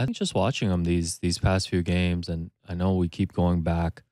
I think just watching him these these past few games, and I know we keep going back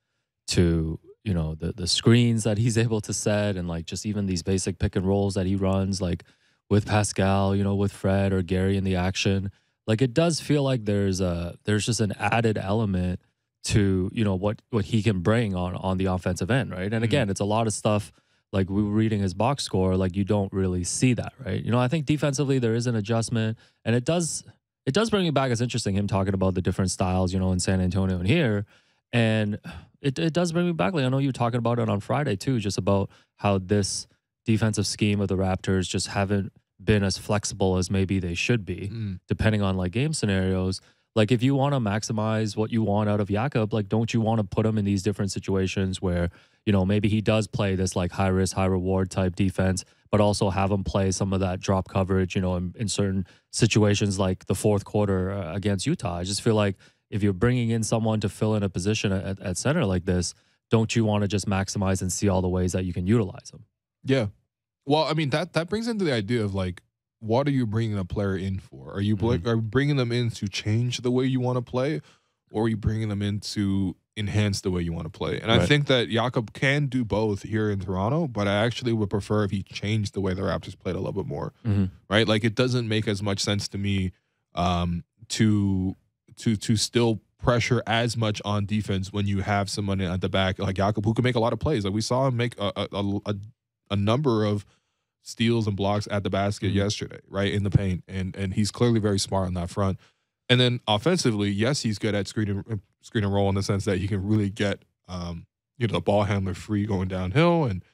to you know the the screens that he's able to set, and like just even these basic pick and rolls that he runs, like with Pascal, you know, with Fred or Gary in the action. Like it does feel like there's a there's just an added element to you know what what he can bring on on the offensive end, right? And Mm-hmm. again, it's a lot of stuff. Like we were reading his box score, like you don't really see that, right? You know, I think defensively there is an adjustment, and it does it does bring me back. It's interesting him talking about the different styles, you know, in San Antonio and here, and it it does bring me back. Like I know you were talking about it on Friday too, just about how this defensive scheme of the Raptors just haven't been as flexible as maybe they should be Mm. depending on like game scenarios. Like if you want to maximize what you want out of Jakob, like don't you want to put him in these different situations where, you know, maybe he does play this like high risk, high reward type defense, but also have him play some of that drop coverage, you know, in, in certain situations like the fourth quarter uh, against Utah. I just feel like if you're bringing in someone to fill in a position at, at center like this, don't you want to just maximize and see all the ways that you can utilize them? Yeah. Well, I mean that that brings into the idea of like, what are you bringing a player in for? Are you Mhm. are you bringing them in to change the way you want to play, or are you bringing them in to enhance the way you want to play? And I think that Jakob can do both here in Toronto, but I actually would prefer if he changed the way the Raptors played a little bit more. Mhm. Right? Like it doesn't make as much sense to me um, to to to still pressure as much on defense when you have someone at the back like Jakob who can make a lot of plays. Like we saw him make a, a, a, a number of steals and blocks at the basket Mhm. yesterday, right in the paint, and and he's clearly very smart on that front. And then offensively, yes, he's good at screen and screen and roll in the sense that he can really get um, you know the ball handler free going downhill, and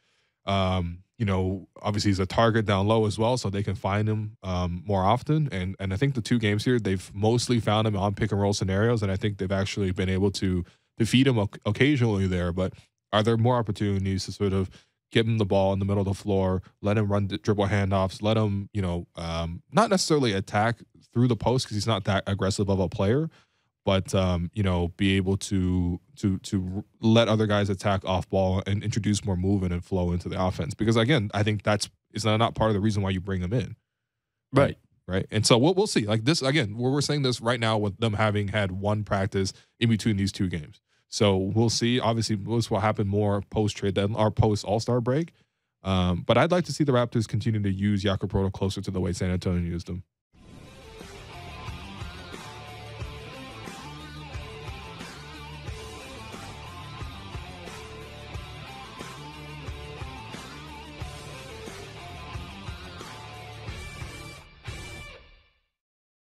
um, you know obviously he's a target down low as well, so they can find him um, more often. And and I think the two games here they've mostly found him on pick and roll scenarios, and I think they've actually been able to defeat him oc- occasionally there. But are there more opportunities to sort of give him the ball in the middle of the floor, let him run the dribble handoffs, let him, you know, um, not necessarily attack through the post because he's not that aggressive of a player, but um, you know, be able to to to let other guys attack off ball and introduce more movement and flow into the offense. Because again, I think that's is not, not part of the reason why you bring him in. Right. Right. And so we'll, we'll see. Like this, again, we're, we're saying this right now with them having had one practice in between these two games. So we'll see. Obviously, this will happen more post trade than our post All Star break. Um, but I'd like to see the Raptors continue to use Jakob Poeltl closer to the way San Antonio used him.